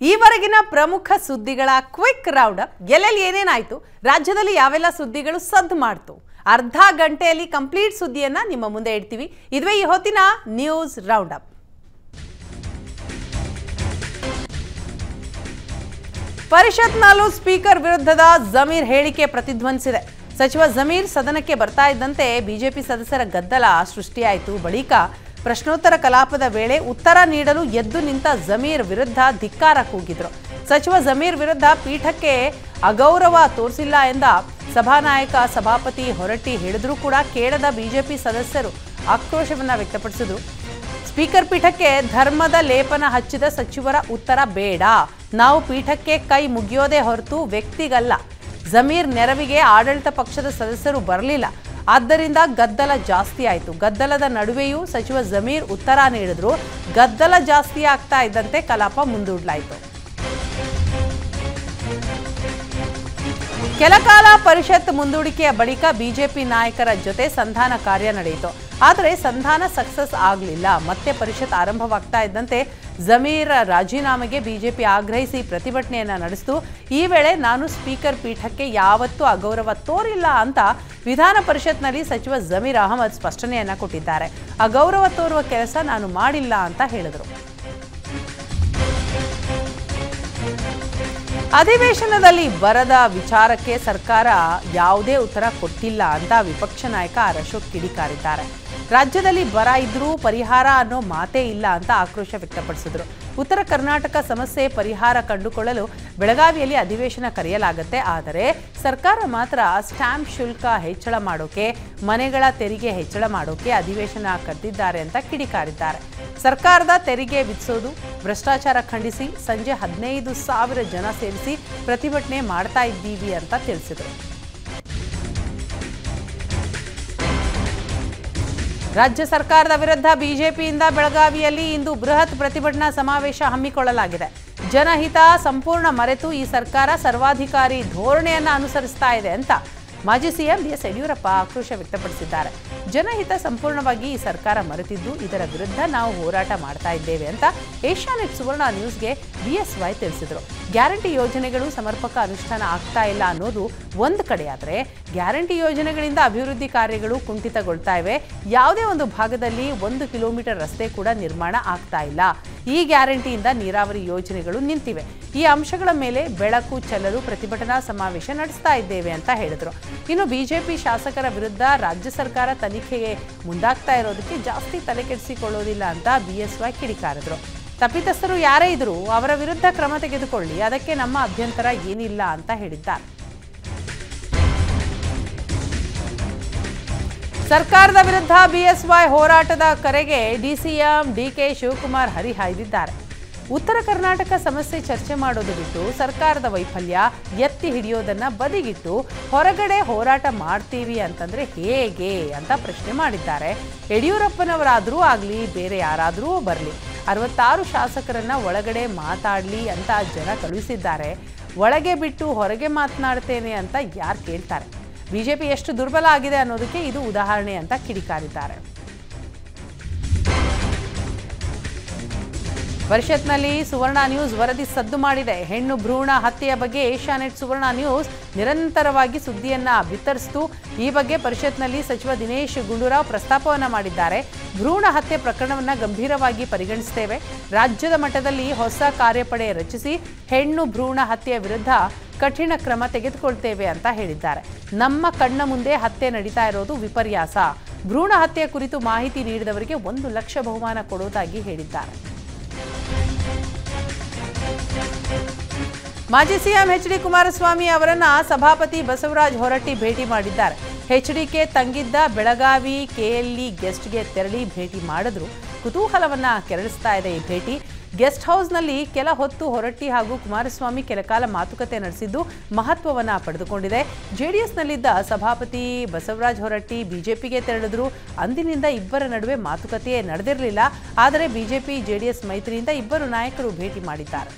ಈವರೆಗಿನ ಪ್ರಮುಖ ಸುದ್ದಿಗಳ quick round up. ಎಲ್ಲೆಲ್ಲಿ ಏನೇನಾಯ್ತು? ರಾಜ್ಯದಲ್ಲಿ ಯಾವೆಲ್ಲ ಸುದ್ದಿಗಳು ಸದ್ದು ಮಾಡ್ತು? ಅರ್ಧ ಗಂಟೆಯಲ್ಲಿ ಕಂಪ್ಲೀಟ್ ಸುದ್ದಿಯನ್ನ ನಿಮ್ಮ ಮುಂದೆ ಇಡ್ತೀವಿ. ಇದುವೇ ಈ ಹೊತ್ತಿನ ನ್ಯೂಸ್ ರೌಂಡ್ ಅಪ್. ಪರಿಷತ್ನಲ್ಲೂ ಸ್ಪೀಕರ್ ವಿರುದ್ಧದ ಜಮೀರ್ ಹೇಳಿಕೆ ಪ್ರತಿಧ್ವನಿಸಿದೆ. ಸಚಿವ ಜಮೀರ್ ಸದನಕ್ಕೆ ಬರ್ತಾ ಇದ್ದಂತೆ ಬಿಜೆಪಿ ಸದಸ್ಯರ ಗದ್ದಲ ಸೃಷ್ಟಿಯಾಯಿತು. ಬಳಿಕ ಪ್ರಶ್ನೋತ್ತರ ಕಲಾಪದ ವೇಳೆ ಉತ್ತರ ನೀಡಲು ಎದ್ದು ನಿಂತ ಜಮೀರ್ ವಿರುದ್ಧ ಧಿಕ್ಕಾರ ಕೂಗಿದ್ರು. ಸಚಿವ ಜಮೀರ್ ವಿರುದ್ಧ ಪೀಠಕ್ಕೆ ಅಗೌರವ ತೋರಿಸಿಲ್ಲ ಎಂದ ಸಭಾನಾಯಕ ಸಭಾಪತಿ ಹೊರಟ್ಟಿ ಹೇಳಿದ್ರೂ ಕೂಡ ಕೇಳದ ಬಿಜೆಪಿ ಸದಸ್ಯರು ಆಕ್ರೋಶವನ್ನ ವ್ಯಕ್ತಪಡಿಸಿದ್ರು. ಸ್ಪೀಕರ್ ಪೀಠಕ್ಕೆ ಧರ್ಮದ ಲೇಪನ ಹಚ್ಚಿದ ಸಚಿವರ ಉತ್ತರ ಬೇಡ. ನಾವು ಪೀಠಕ್ಕೆ ಕೈ ಮುಗಿಯೋದೇ ಹೊರತು ವ್ಯಕ್ತಿಗಲ್ಲ. ಜಮೀರ್ ನೆರವಿಗೆ ಆಡಳಿತ ಪಕ್ಷದ ಸದಸ್ಯರು ಬರಲಿಲ್ಲ. ಆದ್ದರಿಂದ ಗದ್ದಲ ಜಾಸ್ತಿ ಆಯಿತು. ಗದ್ದಲದ ನಡುವೆಯೂ ಸಚಿವ ಜಮೀರ್ ಉತ್ತರ ನೀಡಿದ್ರು. ಗದ್ದಲ ಜಾಸ್ತಿ ಆಗ್ತಾ ಇದ್ದಂತೆ ಕಲಾಪ ಮುಂದೂಡಲಾಯಿತು. ಕೆಲಕಾಲ ಪರಿಷತ್ ಮುಂದೂಡಿಕೆಯ ಬಳಿಕ ಬಿಜೆಪಿ ನಾಯಕರ ಜೊತೆ ಸಂಧಾನ ಕಾರ್ಯ ನಡೆಯಿತು. ಆದರೆ ಸಂಧಾನ ಸಕ್ಸಸ್ ಆಗಲಿಲ್ಲ. ಮತ್ತೆ ಪರಿಷತ್ ಆರಂಭವಾಗ್ತಾ ಇದ್ದಂತೆ ಜಮೀರ್ ರಾಜೀನಾಮೆಗೆ ಬಿಜೆಪಿ ಆಗ್ರಹಿಸಿ ಪ್ರತಿಭಟನೆಯನ್ನು ನಡೆಸಿತು. ಈ ವೇಳೆ ನಾನು ಸ್ಪೀಕರ್ ಪೀಠಕ್ಕೆ ಯಾವತ್ತೂ ಅಗೌರವ ತೋರಿಲ್ಲ ಅಂತ ವಿಧಾನ ಪರಿಷತ್ನಲ್ಲಿ ಸಚಿವ ಜಮೀರ್ ಅಹಮದ್ ಸ್ಪಷ್ಟನೆಯನ್ನು ಕೊಟ್ಟಿದ್ದಾರೆ. ಅಗೌರವ ತೋರುವ ಕೆಲಸ ನಾನು ಮಾಡಿಲ್ಲ ಅಂತ ಹೇಳಿದರು. ಅಧಿವೇಶನದಲ್ಲಿ ಬರದ ವಿಚಾರಕ್ಕೆ ಸರ್ಕಾರ ಯಾವುದೇ ಉತ್ತರ ಕೊಟ್ಟಿಲ್ಲ ಅಂತ ವಿಪಕ್ಷ ನಾಯಕ ಅಶೋಕ್ ಕಿಡಿಕಾರಿದ್ದಾರೆ. ರಾಜ್ಯದಲ್ಲಿ ಬರ ಇದ್ರೂ ಪರಿಹಾರ ಅನ್ನೋ ಮಾತೇ ಇಲ್ಲ ಅಂತ ಆಕ್ರೋಶ ವ್ಯಕ್ತಪಡಿಸಿದ್ರು. ಉತ್ತರ ಕರ್ನಾಟಕ ಸಮಸ್ಯೆ ಪರಿಹಾರ ಕಂಡುಕೊಳ್ಳಲು ಬೆಳಗಾವಿಯಲ್ಲಿ ಅಧಿವೇಶನ ಕರೆಯಲಾಗುತ್ತೆ. ಆದರೆ ಸರ್ಕಾರ ಮಾತ್ರ ಸ್ಟ್ಯಾಂಪ್ ಶುಲ್ಕ ಹೆಚ್ಚಳ ಮಾಡೋಕೆ, ಮನೆಗಳ ತೆರಿಗೆ ಹೆಚ್ಚಳ ಮಾಡೋಕೆ ಅಧಿವೇಶನ ಕರೆದಿದ್ದಾರೆ ಅಂತ ಕಿಡಿಕಾರಿದ್ದಾರೆ. ಸರ್ಕಾರದ ತೆರಿಗೆ ವಿಧಿಸೋದು, ಭ್ರಷ್ಟಾಚಾರ ಖಂಡಿಸಿ, ಸಂಜೆ ಹದಿನೈದು ಸಾವಿರ ಜನ ಸೇರಿಸಿ ಪ್ರತಿಭಟನೆ ಮಾಡ್ತಾ ಇದ್ದೀವಿ ಅಂತ ತಿಳಿಸಿದರು. ರಾಜ್ಯ ಸರ್ಕಾರದ ವಿರುದ್ಧ ಬಿಜೆಪಿಯಿಂದ ಬೆಳಗಾವಿಯಲ್ಲಿ ಇಂದು ಬೃಹತ್ ಪ್ರತಿಭಟನಾ ಸಮಾವೇಶ ಹಮ್ಮಿಕೊಳ್ಳಲಾಗಿದೆ. ಜನಹಿತ ಸಂಪೂರ್ಣ ಮರೆತು ಈ ಸರ್ಕಾರ ಸರ್ವಾಧಿಕಾರಿ ಧೋರಣೆಯನ್ನು ಅನುಸರಿಸ್ತಾ ಇದೆ ಅಂತ ಮಾಜಿ ಸಿಎಂ ಬಿಎಸ್ ಯಡಿಯೂರಪ್ಪ ಆಕ್ರೋಶ ವ್ಯಕ್ತಪಡಿಸಿದ್ದಾರೆ. ಜನಹಿತ ಸಂಪೂರ್ಣವಾಗಿ ಈ ಸರ್ಕಾರ ಮರೆತಿದ್ದು, ಇದರ ವಿರುದ್ಧ ನಾವು ಹೋರಾಟ ಮಾಡ್ತಾ ಇದ್ದೇವೆ ಅಂತ ಏಷ್ಯಾನೆಟ್ ಸುವರ್ಣ ನ್ಯೂಸ್ಗೆ ಬಿಎಸ್ವೈ ತಿಳಿಸಿದರು. ಗ್ಯಾರಂಟಿ ಯೋಜನೆಗಳು ಸಮರ್ಪಕ ಅನುಷ್ಠಾನ ಆಗ್ತಾ ಇಲ್ಲ ಅನ್ನೋದು ಒಂದು ಕಡೆಯಾದರೆ ಗ್ಯಾರಂಟಿ ಯೋಜನೆಗಳಿಂದ ಅಭಿವೃದ್ಧಿ ಕಾರ್ಯಗಳು ಕುಂಠಿತಗೊಳ್ತಾ ಇವೆ. ಯಾವುದೇ ಒಂದು ಭಾಗದಲ್ಲಿ ಒಂದು ಕಿಲೋಮೀಟರ್ ರಸ್ತೆ ಕೂಡ ನಿರ್ಮಾಣ ಆಗ್ತಾ ಇಲ್ಲ. ಈ ಗ್ಯಾರಂಟಿಯಿಂದ ನೀರಾವರಿ ಯೋಜನೆಗಳು ನಿಂತಿವೆ. ಈ ಅಂಶಗಳ ಮೇಲೆ ಬೆಳಕು ಚೆಲ್ಲಲು ಪ್ರತಿಭಟನಾ ಸಮಾವೇಶ ನಡೆಸ್ತಾ ಇದ್ದೇವೆ ಅಂತ ಹೇಳಿದರು. ಇನ್ನು ಬಿಜೆಪಿ ಶಾಸಕರ ವಿರುದ್ಧ ರಾಜ್ಯ ಸರ್ಕಾರ ತನಿಖೆಗೆ ಮುಂದಾಗ್ತಾ ಇರೋದಕ್ಕೆ ಜಾಸ್ತಿ ತಲೆ ಕೆಡಿಸಿಕೊಳ್ಳೋದಿಲ್ಲ ಅಂತ ಬಿಎಸ್ವೈ ಕಿಡಿಕಾರಿದ್ರು. ತಪ್ಪಿತಸ್ಥರು ಯಾರೇ ಇದ್ರು ಅವರ ವಿರುದ್ಧ ಕ್ರಮ ತೆಗೆದುಕೊಳ್ಳಿ, ಅದಕ್ಕೆ ನಮ್ಮ ಅಭ್ಯಂತರ ಏನಿಲ್ಲ ಅಂತ ಹೇಳಿದ್ದಾರೆ. ಸರ್ಕಾರದ ವಿರುದ್ಧ ಬಿಎಸ್ವೈ ಹೋರಾಟದ ಕರೆಗೆ ಡಿಸಿಎಂ ಡಿಕೆ ಶಿವಕುಮಾರ್ ಹರಿಹಾಯ್ದಿದ್ದಾರೆ. ಉತ್ತರ ಕರ್ನಾಟಕ ಸಮಸ್ಯೆ ಚರ್ಚೆ ಮಾಡೋದು ಬಿಟ್ಟು ಸರ್ಕಾರದ ವೈಫಲ್ಯ ಎತ್ತಿ ಹಿಡಿಯೋದನ್ನ ಬದಿಗಿಟ್ಟು ಹೊರಗಡೆ ಹೋರಾಟ ಮಾಡ್ತೀವಿ ಅಂತಂದ್ರೆ ಹೇಗೆ ಅಂತ ಪ್ರಶ್ನೆ ಮಾಡಿದ್ದಾರೆ. ಯಡಿಯೂರಪ್ಪನವರಾದರೂ ಆಗಲಿ, ಬೇರೆ ಯಾರಾದರೂ ಬರಲಿ. ಅರವತ್ತಾರು ಶಾಸಕರನ್ನ ಒಳಗಡೆ ಮಾತಾಡಲಿ ಅಂತ ಜನ ಕಳುಹಿಸಿದ್ದಾರೆ. ಒಳಗೆ ಬಿಟ್ಟು ಹೊರಗೆ ಮಾತನಾಡ್ತೇನೆ ಅಂತ ಯಾರು ಕೇಳ್ತಾರೆ? ಬಿಜೆಪಿ ಎಷ್ಟು ದುರ್ಬಲ ಆಗಿದೆ ಅನ್ನೋದಕ್ಕೆ ಇದು ಉದಾಹರಣೆ ಅಂತ ಕಿಡಿಕಾರಿದ್ದಾರೆ. ಪರಿಷತ್ನಲ್ಲಿ ಸುವರ್ಣ ನ್ಯೂಸ್ ವರದಿ ಸದ್ದು ಮಾಡಿದೆ. ಹೆಣ್ಣು ಭ್ರೂಣ ಹತ್ಯೆಯ ಬಗ್ಗೆ ಏಷ್ಯಾನೆಟ್ ಸುವರ್ಣ ನ್ಯೂಸ್ ನಿರಂತರವಾಗಿ ಸುದ್ದಿಯನ್ನ ಬಿತ್ತರಿಸಿತು. ಈ ಬಗ್ಗೆ ಪರಿಷತ್ನಲ್ಲಿ ಸಚಿವ ದಿನೇಶ್ ಗುಂಡೂರಾವ್ ಪ್ರಸ್ತಾಪವನ್ನು ಮಾಡಿದ್ದಾರೆ. ಭ್ರೂಣ ಹತ್ಯೆ ಪ್ರಕರಣವನ್ನು ಗಂಭೀರವಾಗಿ ಪರಿಗಣಿಸುತ್ತೇವೆ ರಾಜ್ಯದ ಮಟ್ಟದಲ್ಲಿ ಹೊಸ ಕಾರ್ಯಪಡೆ ರಚಿಸಿ ಹೆಣ್ಣು ಭ್ರೂಣ ಹತ್ಯೆಯ ವಿರುದ್ಧ ಕಠಿಣ ಕ್ರಮ ತೆಗೆದುಕೊಳ್ತೇವೆ ಅಂತ ಹೇಳಿದ್ದಾರೆ. ನಮ್ಮ ಕಣ್ಣ ಮುಂದೆ ಹತ್ಯೆ ನಡೀತಾ ಇರೋದು ವಿಪರ್ಯಾಸ. ಭ್ರೂಣ ಹತ್ಯೆ ಕುರಿತು ಮಾಹಿತಿ ನೀಡಿದವರಿಗೆ ಒಂದು ಲಕ್ಷ ಬಹುಮಾನ ಕೊಡುವುದಾಗಿ ಹೇಳಿದ್ದಾರೆ. ಮಾಜಿ ಸಿಎಂ ಎಚ್ ಡಿ ಕುಮಾರಸ್ವಾಮಿ ಅವರನ್ನ ಸಭಾಪತಿ ಬಸವರಾಜ ಹೊರಟ್ಟಿ ಭೇಟಿ ಮಾಡಿದ್ದಾರೆ. ಎಚ್ಡಿಕೆ ತಂಗಿದ್ದ ಬೆಳಗಾವಿ ಕೆಎಲ್ಇ ಗೆಸ್ಟ್ಗೆ ತೆರಳಿ ಭೇಟಿ ಮಾಡಿದ್ರು. ಕುತೂಹಲವನ್ನ ಕೆರಳಿಸ್ತಾ ಇದೆ ಈ ಭೇಟಿ. ಗೆಸ್ಟ್ ಹೌಸ್ನಲ್ಲಿ ಕೆಲ ಹೊತ್ತು ಹೊರಟ್ಟಿ ಹಾಗೂ ಕುಮಾರಸ್ವಾಮಿ ಕೆಲಕಾಲ ಮಾತುಕತೆ ನಡೆಸಿದ್ದು ಮಹತ್ವವನ್ನು ಪಡೆದುಕೊಂಡಿದೆ. ಜೆಡಿಎಸ್ನಲ್ಲಿದ್ದ ಸಭಾಪತಿ ಬಸವರಾಜ್ ಹೊರಟ್ಟಿ ಬಿಜೆಪಿಗೆ ತೆರಳಿದ್ರು. ಅಂದಿನಿಂದ ಇಬ್ಬರ ನಡುವೆ ಮಾತುಕತೆಯೇ ನಡೆದಿರಲಿಲ್ಲ. ಆದರೆ ಬಿಜೆಪಿ, ಜೆಡಿಎಸ್ ಮೈತ್ರಿಯಿಂದ ಇಬ್ಬರು ನಾಯಕರು ಭೇಟಿ ಮಾಡಿದ್ದಾರೆ.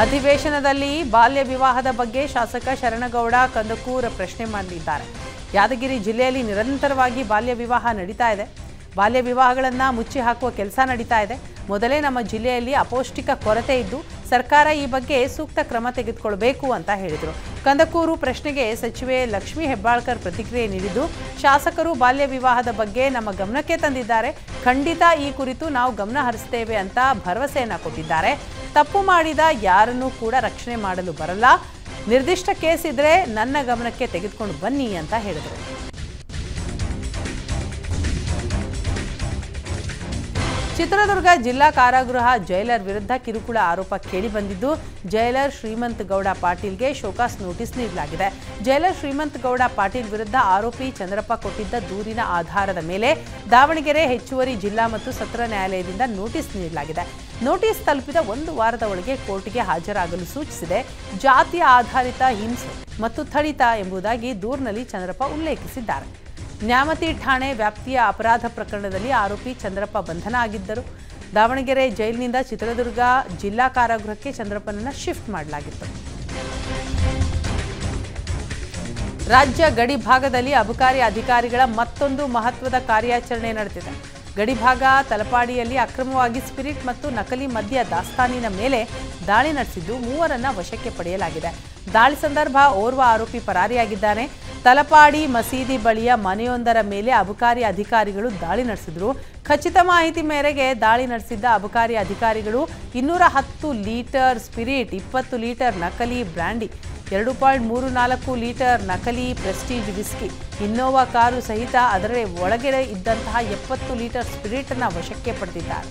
ಅಧಿವೇಶನದಲ್ಲಿ ಬಾಲ್ಯ ವಿವಾಹದ ಬಗ್ಗೆ ಶಾಸಕ ಶರಣಗೌಡ ಕಂದಕೂರ ಪ್ರಶ್ನೆ ಮಾಡಿದ್ದಾರೆ. ಯಾದಗಿರಿ ಜಿಲ್ಲೆಯಲ್ಲಿ ನಿರಂತರವಾಗಿ ಬಾಲ್ಯ ವಿವಾಹ ನಡೀತಾ ಇದೆ. ಬಾಲ್ಯ ವಿವಾಹಗಳನ್ನು ಮುಚ್ಚಿ ಹಾಕುವ ಕೆಲಸ ನಡೀತಾ ಇದೆ. ಮೊದಲೇ ನಮ್ಮ ಜಿಲ್ಲೆಯಲ್ಲಿ ಅಪೌಷ್ಟಿಕ ಕೊರತೆ ಇದ್ದು ಸರ್ಕಾರ ಈ ಬಗ್ಗೆ ಸೂಕ್ತ ಕ್ರಮ ತೆಗೆದುಕೊಳ್ಬೇಕು ಅಂತ ಹೇಳಿದರು. ಕಂದಕೂರು ಪ್ರಶ್ನೆಗೆ ಸಚಿವೆ ಲಕ್ಷ್ಮೀ ಹೆಬ್ಬಾಳ್ಕರ್ ಪ್ರತಿಕ್ರಿಯೆ ನೀಡಿದ್ದು, ಶಾಸಕರು ಬಾಲ್ಯ ವಿವಾಹದ ಬಗ್ಗೆ ನಮ್ಮ ಗಮನಕ್ಕೆ ತಂದಿದ್ದಾರೆ. ಖಂಡಿತ ಈ ಕುರಿತು ನಾವು ಗಮನ ಹರಿಸ್ತೇವೆ ಅಂತ ಭರವಸೆಯನ್ನು ಕೊಟ್ಟಿದ್ದಾರೆ. ತಪ್ಪು ಮಾಡಿದ ಯಾರನ್ನೂ ಕೂಡ ರಕ್ಷಣೆ ಮಾಡಲು ಬರಲ್ಲ. ನಿರ್ದಿಷ್ಟ ಕೇಸ್ ಇದ್ರೆ ನನ್ನ ಗಮನಕ್ಕೆ ತೆಗೆದುಕೊಂಡು ಬನ್ನಿ ಅಂತ ಹೇಳಿದರು. ಚಿತ್ರದುರ್ಗ ಜಿಲ್ಲಾ ಕಾರಾಗೃಹ ಜೈಲರ್ ವಿರುದ್ಧ ಕಿರುಕುಳ ಆರೋಪ ಕೇಳಿಬಂದಿದ್ದು ಜೈಲರ್ ಶ್ರೀಮಂತ್ ಗೌಡ ಪಾಟೀಲ್ಗೆ ಶೋಕಾಸ್ ನೋಟಿಸ್ ನೀಡಲಾಗಿದೆ. ಜೈಲರ್ ಶ್ರೀಮಂತ್ ಗೌಡ ಪಾಟೀಲ್ ವಿರುದ್ಧ ಆರೋಪಿ ಚಂದ್ರಪ್ಪ ಕೊಟ್ಟಿದ್ದ ದೂರಿನ ಆಧಾರದ ಮೇಲೆ ದಾವಣಗೆರೆ ಹೆಚ್ಚುವರಿ ಜಿಲ್ಲಾ ಮತ್ತು ಸತ್ರ ನ್ಯಾಯಾಲಯದಿಂದ ನೋಟಿಸ್ ನೀಡಲಾಗಿದೆ. ನೋಟಿಸ್ ತಲುಪಿದ ಒಂದು ವಾರದ ಒಳಗೆ ಕೋರ್ಟ್ಗೆ ಹಾಜರಾಗಲು ಸೂಚಿಸಿದೆ. ಜಾತಿಯ ಆಧಾರಿತ ಹಿಂಸೆ ಮತ್ತು ಥಳಿತ ಎಂಬುದಾಗಿ ದೂರಿನಲ್ಲಿ ಚಂದ್ರಪ್ಪ ಉಲ್ಲೇಖಿಸಿದ್ದಾರೆ. ನ್ಯಾಮತಿ ಠಾಣೆ ವ್ಯಾಪ್ತಿಯ ಅಪರಾಧ ಪ್ರಕರಣದಲ್ಲಿ ಆರೋಪಿ ಚಂದ್ರಪ್ಪ ಬಂಧನ ಆಗಿದ್ದರು. ದಾವಣಗೆರೆ ಜೈಲಿನಿಂದ ಚಿತ್ರದುರ್ಗ ಜಿಲ್ಲಾ ಕಾರಾಗೃಹಕ್ಕೆ ಚಂದ್ರಪ್ಪನನ್ನು ಶಿಫ್ಟ್ ಮಾಡಲಾಗಿತ್ತು. ರಾಜ್ಯ ಗಡಿ ಭಾಗದಲ್ಲಿ ಅಬಕಾರಿ ಅಧಿಕಾರಿಗಳ ಮತ್ತೊಂದು ಮಹತ್ವದ ಕಾರ್ಯಾಚರಣೆ ನಡೆದಿದೆ. ಗಡಿಭಾಗ ತಲಪಾಡಿಯಲ್ಲಿ ಅಕ್ರಮವಾಗಿ ಸ್ಪಿರಿಟ್ ಮತ್ತು ನಕಲಿ ಮದ್ಯ ದಾಸ್ತಾನಿನ ಮೇಲೆ ದಾಳಿ ನಡೆಸಿದ್ದು ಮೂವರನ್ನ ವಶಕ್ಕೆ ಪಡೆಯಲಾಗಿದೆ. ದಾಳಿ ಸಂದರ್ಭ ಓರ್ವ ಆರೋಪಿ ಪರಾರಿಯಾಗಿದ್ದಾನೆ. ತಲಪಾಡಿ ಮಸೀದಿ ಬಳಿಯ ಮನೆಯೊಂದರ ಮೇಲೆ ಅಬಕಾರಿ ಅಧಿಕಾರಿಗಳು ದಾಳಿ ನಡೆಸಿದರು. ಖಚಿತ ಮಾಹಿತಿ ಮೇರೆಗೆ ದಾಳಿ ನಡೆಸಿದ್ದ ಅಬಕಾರಿ ಅಧಿಕಾರಿಗಳು ಇನ್ನೂರ ಹತ್ತು ಲೀಟರ್ ಸ್ಪಿರಿಟ್, ಇಪ್ಪತ್ತು ಲೀಟರ್ ನಕಲಿ ಬ್ರ್ಯಾಂಡಿ, ಎರಡು ಪಾಯಿಂಟ್ ಮೂರು ನಾಲ್ಕು ಲೀಟರ್ ನಕಲಿ ಪ್ರೆಸ್ಟೀಜ್ ವಿಸ್ಕಿ, ಇನ್ನೋವಾ ಕಾರು ಸಹಿತ ಅದರ ಒಳಗಡೆ ಇದ್ದಂತಹ ಎಪ್ಪತ್ತು ಲೀಟರ್ ಸ್ಪಿರಿಟ್ ಸ್ಪಿರಿಟನ್ನು ವಶಕ್ಕೆ ಪಡೆದಿದ್ದಾರೆ.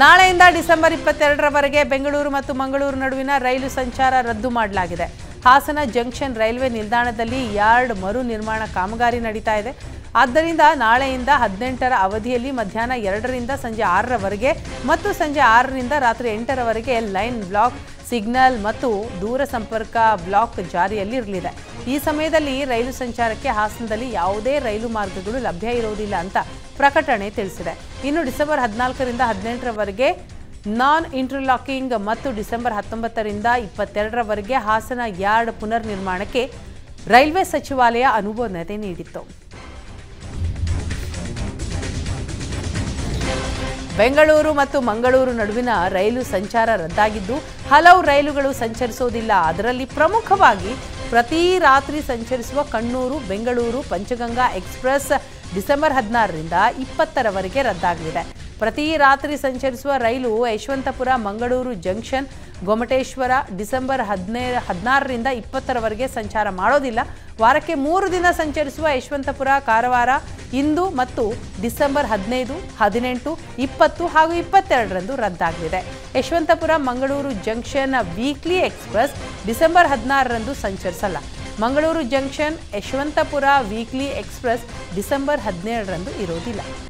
ನಾಳೆಯಿಂದ ಡಿಸೆಂಬರ್ ಇಪ್ಪತ್ತೆರಡರವರೆಗೆ ಬೆಂಗಳೂರು ಮತ್ತು ಮಂಗಳೂರು ನಡುವಿನ ರೈಲು ಸಂಚಾರ ರದ್ದು ಮಾಡಲಾಗಿದೆ. ಹಾಸನ ಜಂಕ್ಷನ್ ರೈಲ್ವೆ ನಿಲ್ದಾಣದಲ್ಲಿ ಯಾರ್ಡ್ ಮರು ನಿರ್ಮಾಣ ಕಾಮಗಾರಿ ನಡೀತಾ ಇದೆ. ಆದ್ದರಿಂದ ನಾಳೆಯಿಂದ ಹದಿನೆಂಟರ ಅವಧಿಯಲ್ಲಿ ಮಧ್ಯಾಹ್ನ ಎರಡರಿಂದ ಸಂಜೆ ಆರರವರೆಗೆ ಮತ್ತು ಸಂಜೆ ಆರರಿಂದ ರಾತ್ರಿ ಎಂಟರವರೆಗೆ ಲೈನ್ ಬ್ಲಾಕ್, ಸಿಗ್ನಲ್ ಮತ್ತು ದೂರ ಸಂಪರ್ಕ ಬ್ಲಾಕ್ ಜಾರಿಯಲ್ಲಿರಲಿದೆ. ಈ ಸಮಯದಲ್ಲಿ ರೈಲು ಸಂಚಾರಕ್ಕೆ ಹಾಸನದಲ್ಲಿ ಯಾವುದೇ ರೈಲು ಮಾರ್ಗಗಳು ಲಭ್ಯ ಇರುವುದಿಲ್ಲ ಅಂತ ಪ್ರಕಟಣೆ ತಿಳಿಸಿದೆ. ಇನ್ನು ಡಿಸೆಂಬರ್ ಹದಿನಾಲ್ಕರಿಂದ ಹದಿನೆಂಟರವರೆಗೆ ನಾನ್ ಇಂಟರ್ಲಾಕಿಂಗ್ ಮತ್ತು ಡಿಸೆಂಬರ್ ಹತ್ತೊಂಬತ್ತರಿಂದ ಇಪ್ಪತ್ತೆರಡರವರೆಗೆ ಹಾಸನ ಯಾರ್ಡ್ ಪುನರ್ ನಿರ್ಮಾಣಕ್ಕೆ ರೈಲ್ವೆ ಸಚಿವಾಲಯ ಅನುಮೋದನೆ ನೀಡಿತ್ತು. ಬೆಂಗಳೂರು ಮತ್ತು ಮಂಗಳೂರು ನಡುವಿನ ರೈಲು ಸಂಚಾರ ರದ್ದಾಗಿದ್ದು ಹಲವು ರೈಲುಗಳು ಸಂಚರಿಸೋದಿಲ್ಲ ಅದರಲ್ಲಿ ಪ್ರಮುಖವಾಗಿ ಪ್ರತಿ ರಾತ್ರಿ ಸಂಚರಿಸುವ ಕಣ್ಣೂರು ಬೆಂಗಳೂರು ಪಂಚಗಂಗಾ ಎಕ್ಸ್ಪ್ರೆಸ್ ಡಿಸೆಂಬರ್ ಹದಿನಾರರಿಂದ ಇಪ್ಪತ್ತರವರೆಗೆ ರದ್ದಾಗಲಿದೆ. ಪ್ರತಿ ರಾತ್ರಿ ಸಂಚರಿಸುವ ರೈಲು ಯಶವಂತಪುರ ಮಂಗಳೂರು ಜಂಕ್ಷನ್ ಗೊಮಟೇಶ್ವರ ಡಿಸೆಂಬರ್ ಹದಿನೈ ಹದಿನಾರರಿಂದ ಇಪ್ಪತ್ತರವರೆಗೆ ಸಂಚಾರ ಮಾಡೋದಿಲ್ಲ. ವಾರಕ್ಕೆ ಮೂರು ದಿನ ಸಂಚರಿಸುವ ಯಶವಂತಪುರ, ಕಾರವಾರ, ಇಂದು ಮತ್ತು ಡಿಸೆಂಬರ್ ಹದಿನೈದು, ಹದಿನೆಂಟು, ಇಪ್ಪತ್ತು ಹಾಗೂ ಇಪ್ಪತ್ತೆರಡರಂದು ರದ್ದಾಗಲಿದೆ. Yeshwantpur, Mangaluru junction weekly express December ಹದಿನಾರರಂದು ಸಂಚರಿಸಲ್ಲ. Mangaluru junction Yeshwantpur weekly express December ಹದಿನೇಳರಂದು ಇರೋದಿಲ್ಲ.